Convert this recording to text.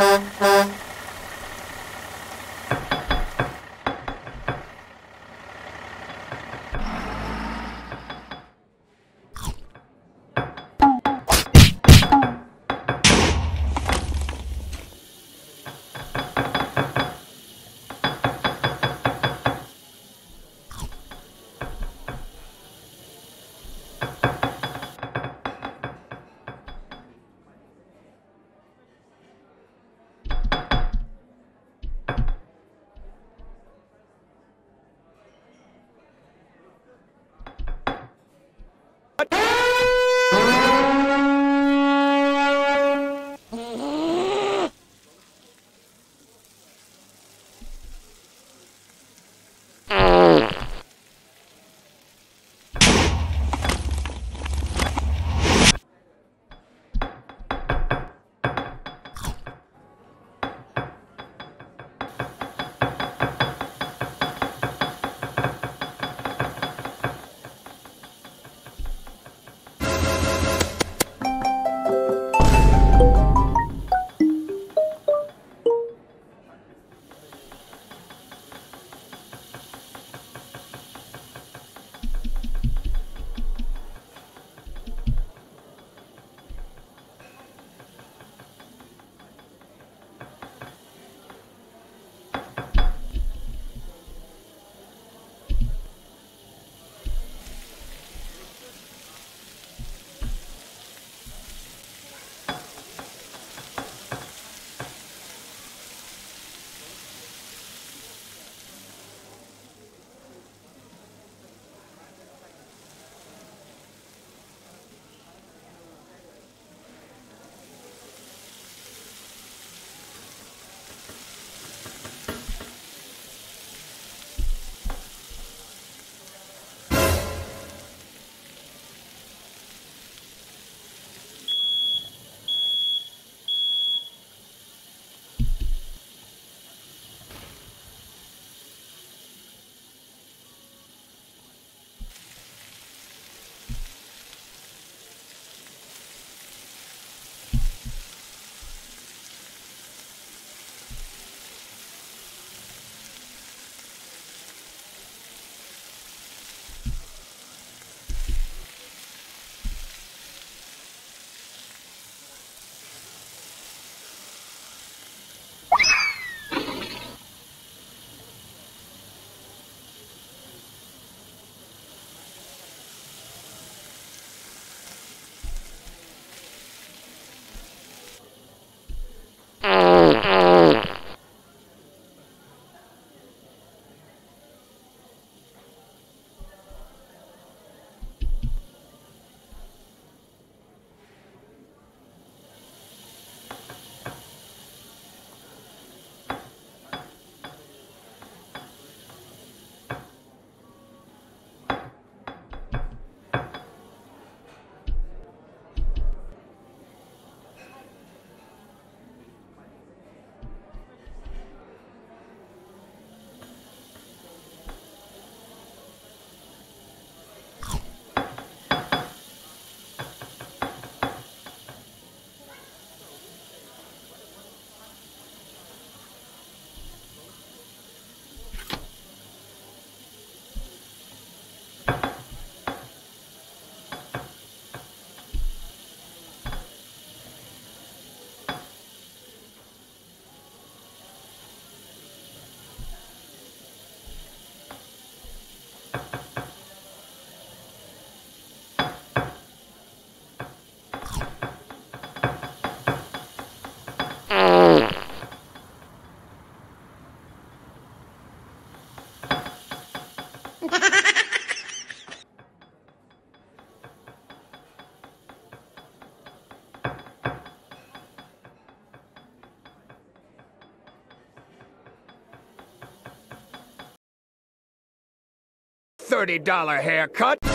Thank you. $30 haircut.